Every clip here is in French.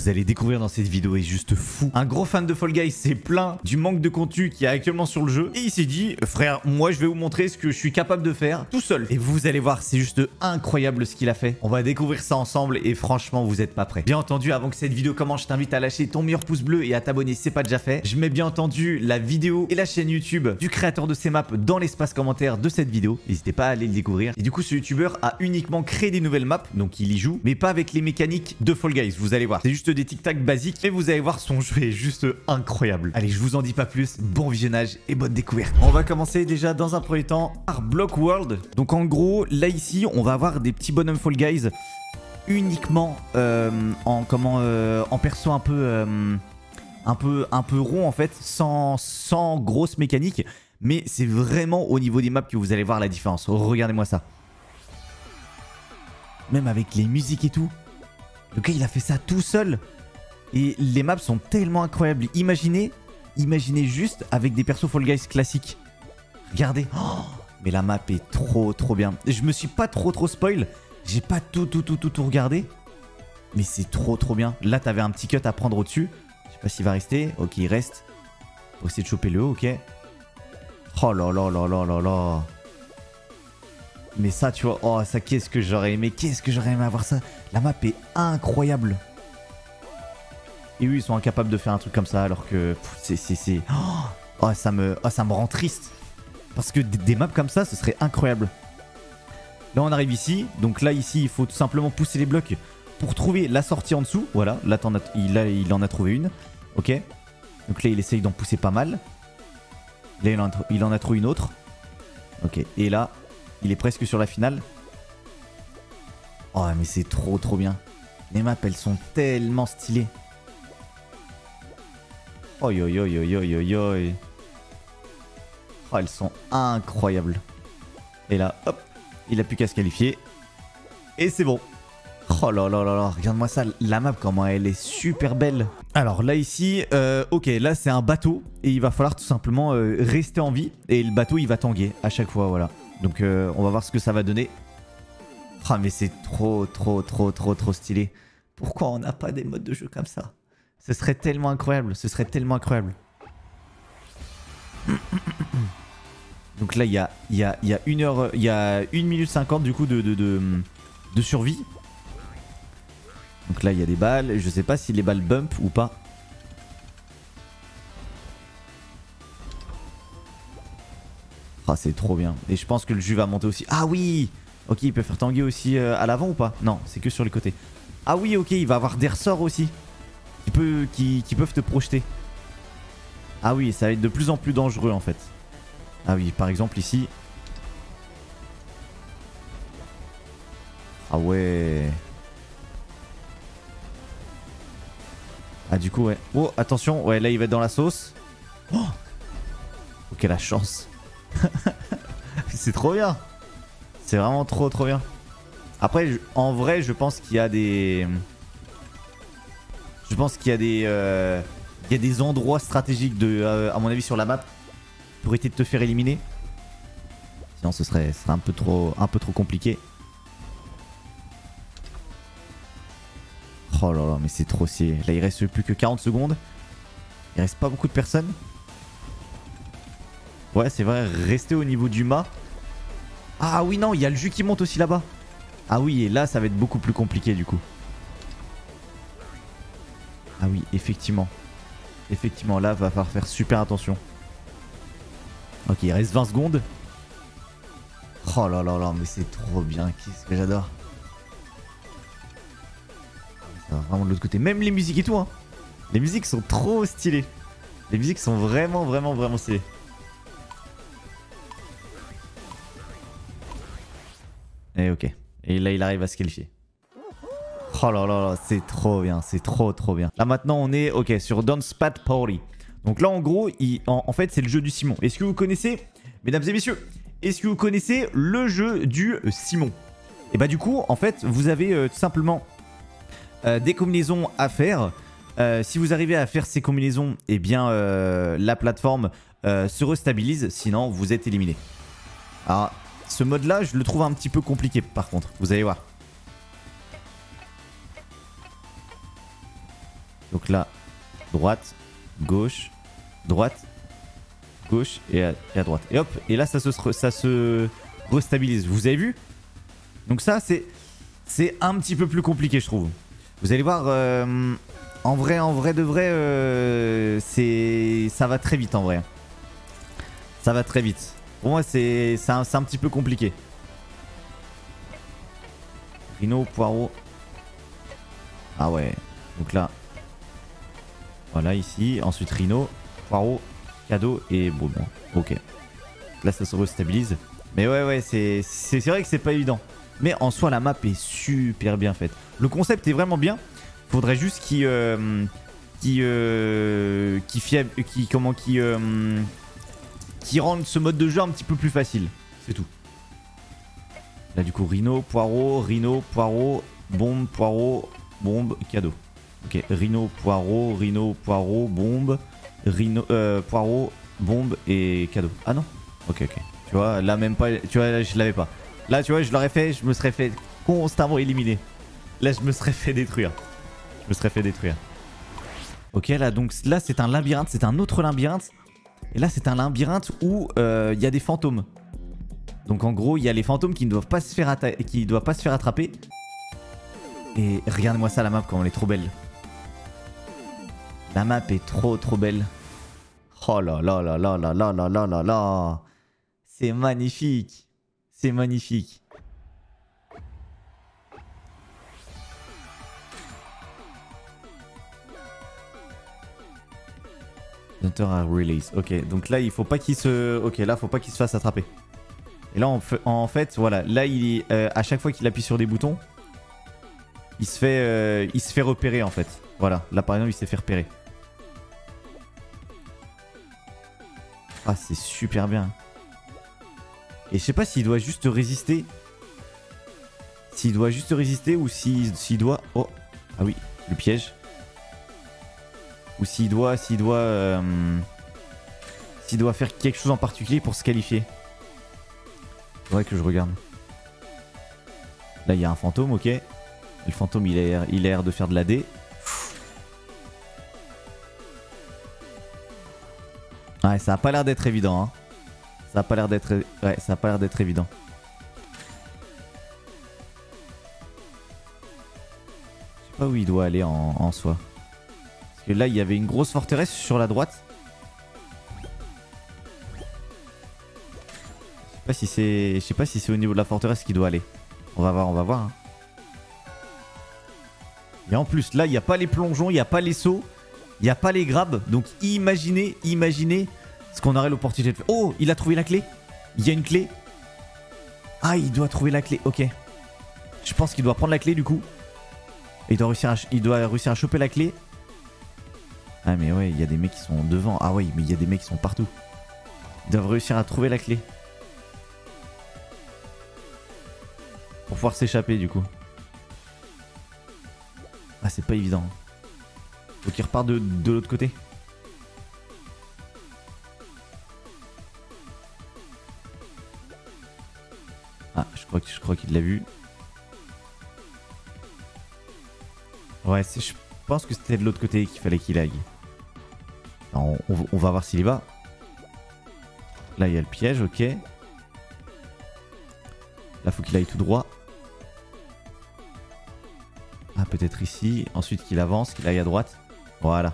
vous allez découvrir dans cette vidéo est juste fou. Un gros fan de Fall Guys s'est plaint du manque de contenu qu'il y a actuellement sur le jeu et il s'est dit frère moi je vais vous montrer ce que je suis capable de faire tout seul. Et vous allez voir c'est juste incroyable ce qu'il a fait. On va découvrir ça ensemble et franchement vous êtes pas prêts. Bien entendu avant que cette vidéo commence je t'invite à lâcher ton meilleur pouce bleu et à t'abonner si c'est pas déjà fait. Je mets bien entendu la vidéo et la chaîne YouTube du créateur de ces maps dans l'espace commentaire de cette vidéo. N'hésitez pas à aller le découvrir. Et du coup ce youtubeur a uniquement créé des nouvelles maps donc il y joue mais pas avec les mécaniques de Fall Guys. Vous allez voir c'est juste des tic-tac basiques et vous allez voir son jeu est juste incroyable. Allez je vous en dis pas plus. Bon visionnage et bonne découverte. On va commencer déjà dans un premier temps par Block World. Donc en gros là ici on va avoir des petits bonhommes Fall Guys uniquement euh, en comment euh, en perso un peu euh, un peu un peu rond en fait sans sans grosse mécanique mais c'est vraiment au niveau des maps que vous allez voir la différence regardez-moi ça même avec les musiques et tout le gars il a fait ça tout seul et les maps sont tellement incroyables imaginez imaginez juste avec des persos Fall Guys classiques regardez oh, mais la map est trop trop bien je me suis pas trop trop spoil j'ai pas tout, tout, tout, tout, tout regardé. Mais c'est trop, trop bien. Là, t'avais un petit cut à prendre au-dessus. Je sais pas s'il va rester. Ok, il reste. Pour essayer de choper le haut, ok. Oh là là là là là là. Mais ça, tu vois, oh, ça, qu'est-ce que j'aurais aimé. Qu'est-ce que j'aurais aimé avoir ça. La map est incroyable. Et oui, ils sont incapables de faire un truc comme ça alors que c'est... oh, oh, ça me, oh, ça me rend triste. Parce que des maps comme ça, ce serait incroyable. Là, on arrive ici. Donc là, ici, il faut tout simplement pousser les blocs pour trouver la sortie en dessous. Voilà, là, il, il en a trouvé une. Ok. Donc là, il essaye d'en pousser pas mal. Là, il en a trouvé une autre. Ok. Et là, il est presque sur la finale. Oh, mais c'est trop, trop bien. Les maps, elles sont tellement stylées. Oi, oi, oi, oi, oi, oi, Oh, elles sont incroyables. Et là, hop, il a plus qu'à se qualifier. Et c'est bon. Oh là là là là, regarde-moi ça, la map, comment elle est super belle. Alors là ici, euh, ok, là c'est un bateau et il va falloir tout simplement euh, rester en vie et le bateau il va tanguer à chaque fois, voilà. Donc euh, on va voir ce que ça va donner. Ah mais c'est trop trop trop trop trop stylé. Pourquoi on n'a pas des modes de jeu comme ça? Ce serait tellement incroyable, ce serait tellement incroyable. Donc là, il y a, y, a, y a une heure, il y a 1 minute 50 du coup de, de, de, survie. Donc là, il y a des balles. Je sais pas si les balles bump ou pas. Ah, c'est trop bien. Et je pense que le jus va monter aussi. Ah oui Ok, il peut faire tanguer aussi euh, à l'avant ou pas? Non, c'est que sur les côtés. Ah oui, ok, il va avoir des ressorts aussi. Qui, peuvent te projeter. Ah oui, ça va être de plus en plus dangereux en fait. Ah oui, par exemple ici. Ah ouais. Ah du coup ouais. Oh attention, ouais là il va être dans la sauce. Oh, oh la chance. C'est trop bien. C'est vraiment trop trop bien. Après en vrai je pense qu'il y a des... Je pense qu'il y a des... Euh, il y a des endroits stratégiques de, euh, à mon avis sur la map pour éviter de te faire éliminer. Sinon ce serait, un, peu trop, un peu trop compliqué. Oh là là, mais c'est trop. Là il reste plus que 40 secondes. Il reste pas beaucoup de personnes. Ouais c'est vrai, rester au niveau du mât. Ah oui non, il y a le jus qui monte aussi là-bas. Ah oui, et là ça va être beaucoup plus compliqué du coup. Ah oui, effectivement. Effectivement, là va falloir faire super attention. Ok, il reste 20 secondes. Oh là là là, mais c'est trop bien. Qu'est-ce que j'adore. Ça va vraiment de l'autre côté. Même les musiques et tout. Hein. Les musiques sont trop stylées. Les musiques sont vraiment, vraiment, vraiment stylées. Et ok. Et là, il arrive à se qualifier. Oh là là là, c'est trop bien, c'est trop trop bien. Là maintenant, on est ok sur Don't Spat. Donc là, en gros, en, fait, c'est le jeu du Simon. Est-ce que vous connaissez, mesdames et messieurs, est-ce que vous connaissez le jeu du Simon? Et bah du coup, en fait, vous avez euh, tout simplement euh, des combinaisons à faire. Euh, si vous arrivez à faire ces combinaisons, eh bien, la plateforme se restabilise. Sinon, vous êtes éliminé. Alors, ce mode-là, je le trouve un petit peu compliqué, par contre. Vous allez voir. Donc là, droite, gauche, droite, gauche et à, et à droite. Et hop, et là ça se, ça se restabilise. Vous avez vu? Donc ça c'est c'est un petit peu plus compliqué je trouve. Vous allez voir, euh, en vrai, en vrai de vrai, euh, c'est ça va très vite en vrai. Ça va très vite. Pour moi c'est un, un petit peu compliqué. Rhino, poireau. Ah ouais. Donc là. Voilà ici. Ensuite Rhino, poireau, cadeau et bon. Ok. Là ça se restabilise. Mais ouais ouais c'est vrai que c'est pas évident. Mais en soi la map est super bien faite. Le concept est vraiment bien. Faudrait juste qu'il euh, qui euh, qui fiable, qui comment qui euh, qui rende ce mode de jeu un petit peu plus facile. C'est tout. Là du coup Rhino, poireau, Rhino, poireau, bombe, poireau, bombe, cadeau. Ok, Rhino, poireau, Rhino, poireau, bombe, Rhino, euh, poireau, bombe et cadeau. Ah non Ok, ok. Tu vois, là même pas, tu vois, là, je l'avais pas. Là, tu vois, je l'aurais fait, je me serais fait constamment éliminer. Là, je me serais fait détruire. Je me serais fait détruire. Ok, là, donc là, c'est un labyrinthe, c'est un autre labyrinthe. Et là, c'est un labyrinthe où euh, il y a des fantômes. Donc en gros, il y a les fantômes qui ne doivent pas se faire, qui doivent pas se faire attraper. Et regarde-moi ça, la map, comment elle est trop belle. La map est trop trop belle. Oh là là là là là là là là là là. C'est magnifique. C'est magnifique. Hunter release. Ok, donc là il faut pas qu'il se. Ok, là faut pas qu'il se fasse attraper. Et là, en fait, voilà, là, il euh, à chaque fois qu'il appuie sur des boutons, il se fait, euh, il se fait repérer en fait. Voilà, là par exemple, il s'est fait repérer. Ah, c'est super bien. Et je sais pas s'il doit juste résister. S'il doit juste résister ou s'il doit... Oh, ah oui, le piège. Ou s'il doit, s'il doit, euh, s'il doit faire quelque chose en particulier pour se qualifier. Faudrait que je regarde. Là, il y a un fantôme, ok. le fantôme, il a l'air il a de faire de la D. Ouais, ça a pas l'air d'être évident. Hein. Ça a pas l'air d'être... Ouais, ça a pas l'air d'être évident. Je sais pas où il doit aller en, en soi. Parce que là, il y avait une grosse forteresse sur la droite. si c'est, je sais pas si c'est au niveau de la forteresse qu'il doit aller. On va voir, on va voir. Hein. Et en plus, là, il n'y a pas les plongeons, il n'y a pas les sauts, il n'y a pas les grabs. Donc imaginez, imaginez ce qu'on aurait l'opportunité de faire. Oh, il a trouvé la clé. Il y a une clé. Ah, il doit trouver la clé. Ok. Je pense qu'il doit prendre la clé du coup. il doit réussir il doit réussir à choper la clé. Ah mais ouais, il y a des mecs qui sont devant. Ah oui, mais il y a des mecs qui sont partout. Ils doivent réussir à trouver la clé. Pour pouvoir s'échapper du coup. Ah c'est pas évident. Faut qu'il repart de, de l'autre côté. Ah je crois, je crois qu'il l'a vu. Ouais je pense que c'était de l'autre côté qu'il fallait qu'il aille. On, va voir s'il y va. Là il y a le piège, ok. Là faut qu'il aille tout droit. Ah, peut-être ici. Ensuite, qu'il avance, qu'il aille à droite. Voilà.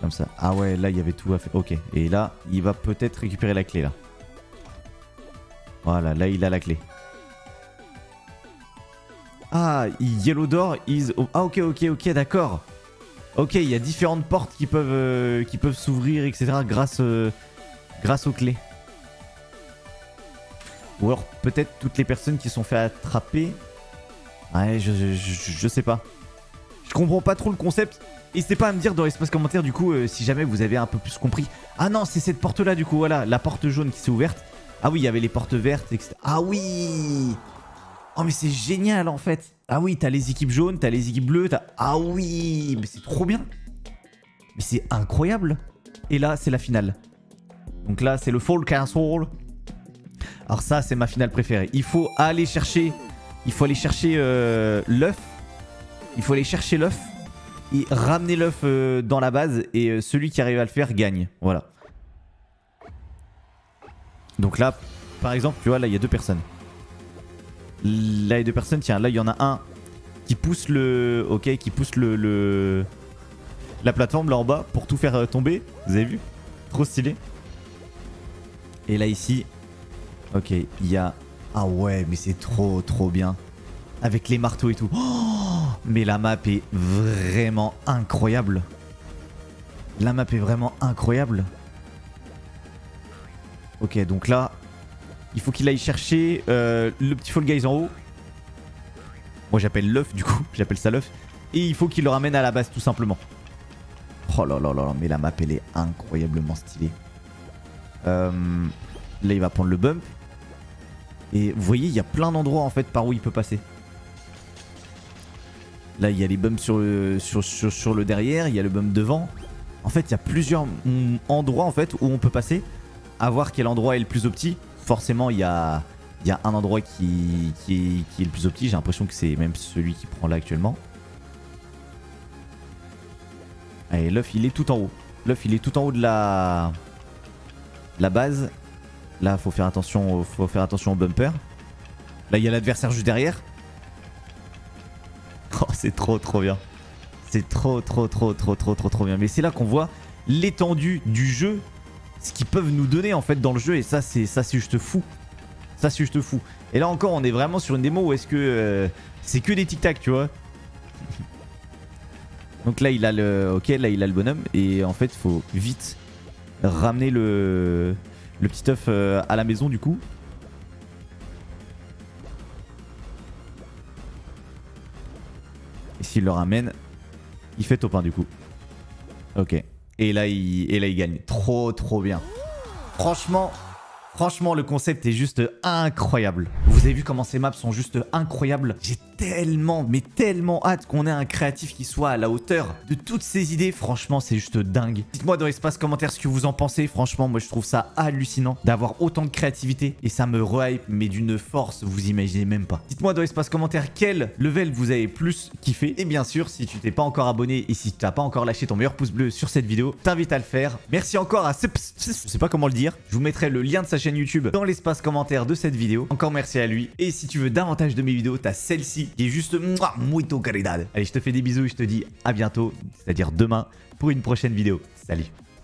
Comme ça. Ah ouais, là, il y avait tout à faire. Ok. Et là, il va peut-être récupérer la clé, là. Voilà, là, il a la clé. Ah, Yellow Door is... Ah, ok, ok, ok, d'accord. Ok, il y a différentes portes qui peuvent, euh, qui peuvent s'ouvrir, etc. grâce, euh, grâce aux clés. Ou alors peut-être toutes les personnes qui sont fait attraper Ouais, je, je, sais pas. Je comprends pas trop le concept. N'hésitez pas à me dire dans l'espace commentaire du coup euh, si jamais vous avez un peu plus compris. Ah non, c'est cette porte là du coup, voilà, la porte jaune qui s'est ouverte. Ah oui, il y avait les portes vertes, etc. Ah oui Oh mais c'est génial en fait. Ah oui, t'as les équipes jaunes, t'as les équipes bleues, t'as... Ah oui Mais c'est trop bien Mais c'est incroyable Et là, c'est la finale. Donc là, c'est le Fall Castle. Alors ça, c'est ma finale préférée. Il faut aller chercher il faut aller chercher euh, l'œuf. Il faut aller chercher l'œuf. et ramenez l'œuf euh, dans la base et euh, celui qui arrive à le faire gagne. Voilà. Donc là, par exemple, tu vois, là il y a deux personnes. Là il y a deux personnes, tiens, là il y en a un qui pousse le... Ok, qui pousse le... le... La plateforme là en bas pour tout faire euh, tomber. Vous avez vu? Trop stylé. Et là ici, ok, il y a... Ah ouais, mais c'est trop trop bien. Avec les marteaux et tout. Oh mais la map est vraiment incroyable. La map est vraiment incroyable. Ok, donc là, il faut qu'il aille chercher euh, le petit Fall Guys en haut. Moi j'appelle l'œuf du coup, j'appelle ça l'œuf. Et il faut qu'il le ramène à la base tout simplement. Oh là là là là, mais la map elle est incroyablement stylée. Euh, là il va prendre le bump. Et vous voyez, il y a plein d'endroits en fait par où il peut passer. Là il y a les bumps sur le, sur, le derrière, il y a le bump devant. En fait il y a plusieurs endroits en fait où on peut passer. À voir quel endroit est le plus opti. Forcément il y a, un endroit qui, qui, est, le plus opti. J'ai l'impression que c'est même celui qui prend là actuellement. Allez, l'œuf il est tout en haut. L'œuf il est tout en haut de la, la base. Là faut faire attention, faut faire attention au bumper. Là il y a l'adversaire juste derrière. Oh c'est trop trop bien. C'est trop trop trop trop trop trop trop bien. Mais c'est là qu'on voit l'étendue du jeu. Ce qu'ils peuvent nous donner en fait dans le jeu. Et ça c'est ça c'est juste fou. Ça fou. Et là encore on est vraiment sur une démo où est-ce que euh, c'est que des tic-tac tu vois. Donc là il a le. Ok là il a le bonhomme. Et en fait faut vite ramener le, le petit œuf euh, à la maison du coup. Et s'il le ramène, il fait top 1 du coup. Ok. Et là, il, gagne. Trop, trop bien. Franchement, Franchement, le concept est juste incroyable. Vous avez vu comment ces maps sont juste incroyables? J'ai tellement, mais tellement hâte qu'on ait un créatif qui soit à la hauteur de toutes ces idées. Franchement, c'est juste dingue. Dites-moi dans l'espace commentaire ce que vous en pensez. Franchement, moi, je trouve ça hallucinant d'avoir autant de créativité et ça me rehype, mais d'une force, vous imaginez même pas. Dites-moi dans l'espace commentaire quel level vous avez plus kiffé. Et bien sûr, si tu t'es pas encore abonné et si tu n'as pas encore lâché ton meilleur pouce bleu sur cette vidéo, t'invite à le faire. Merci encore à je sais pas comment le dire. Je vous mettrai le lien de sa YouTube dans l'espace commentaire de cette vidéo. Encore merci à lui. Et si tu veux davantage de mes vidéos, t'as celle-ci qui est juste muito caridad. Allez, je te fais des bisous et je te dis à bientôt, c'est-à-dire demain, pour une prochaine vidéo. Salut